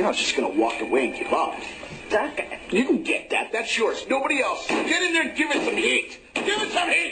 You're not just gonna walk away and give up. Doc, You can get that. That's yours. Nobody else. Get in there and give it some heat. Give it some heat.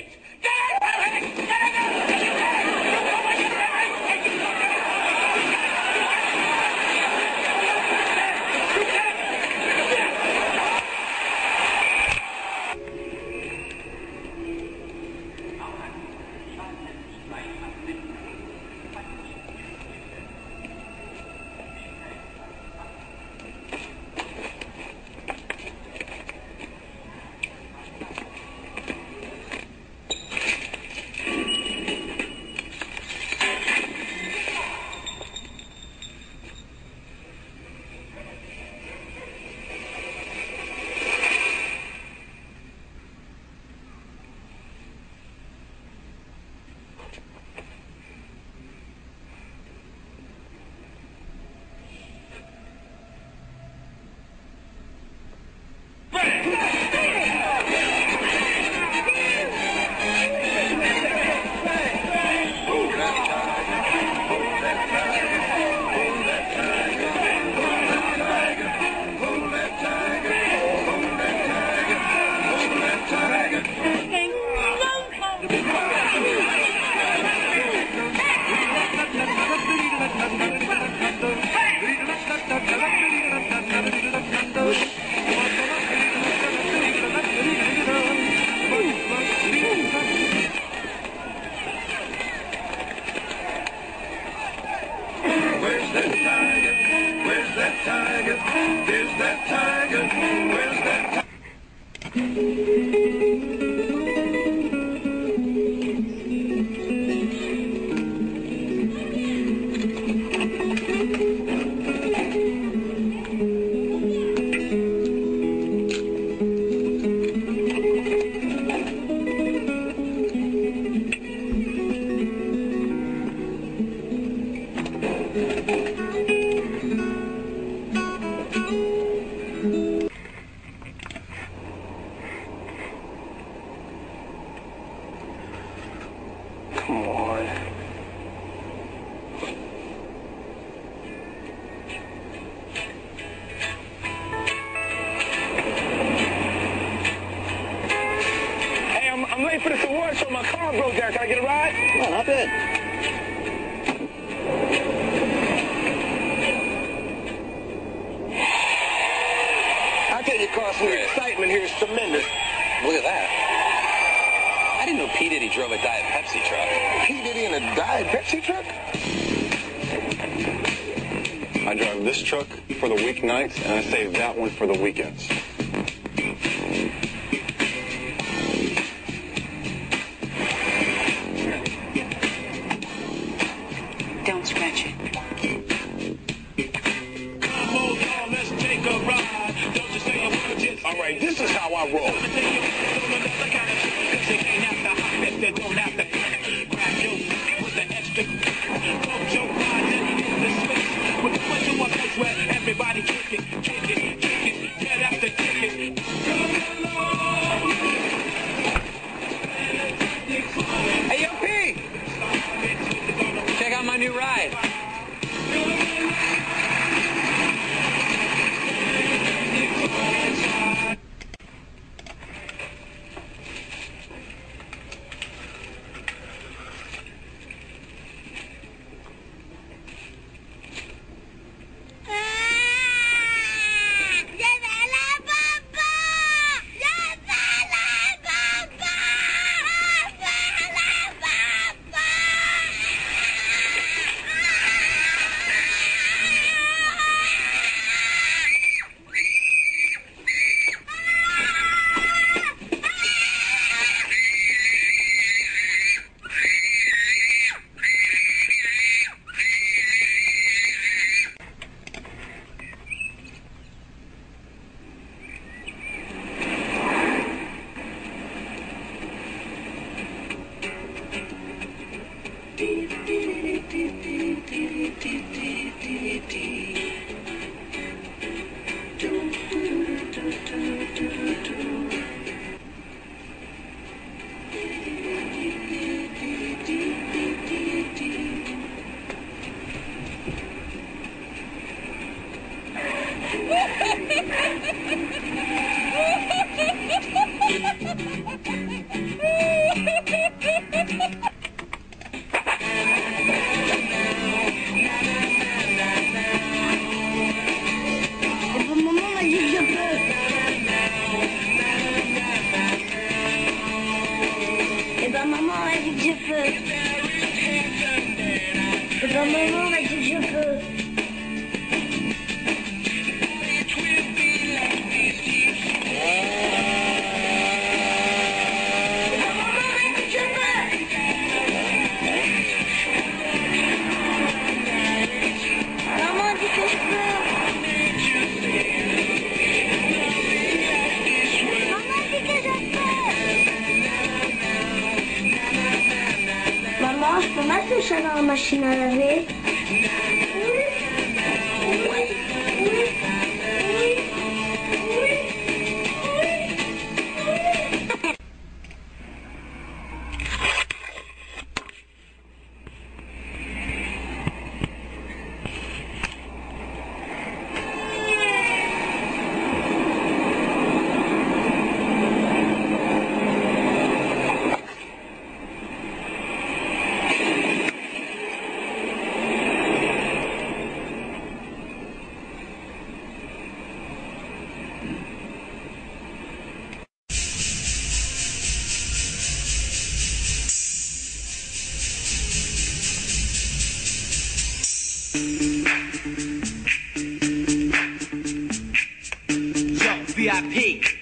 Come on. Hey, I'm, I'm late for this award show. My car broke down. Can I get a ride? No, not bad. I tell you, Carson, the excitement here is tremendous. Look at that. I didn't know P. Diddy drove a Diet Pepsi truck. P. Diddy in a Diet Pepsi truck? I drive this truck for the weeknights, and I save that one for the weekends. Don't scratch it. All right, this is how I roll. Yeah. na máquina a ver. VIP.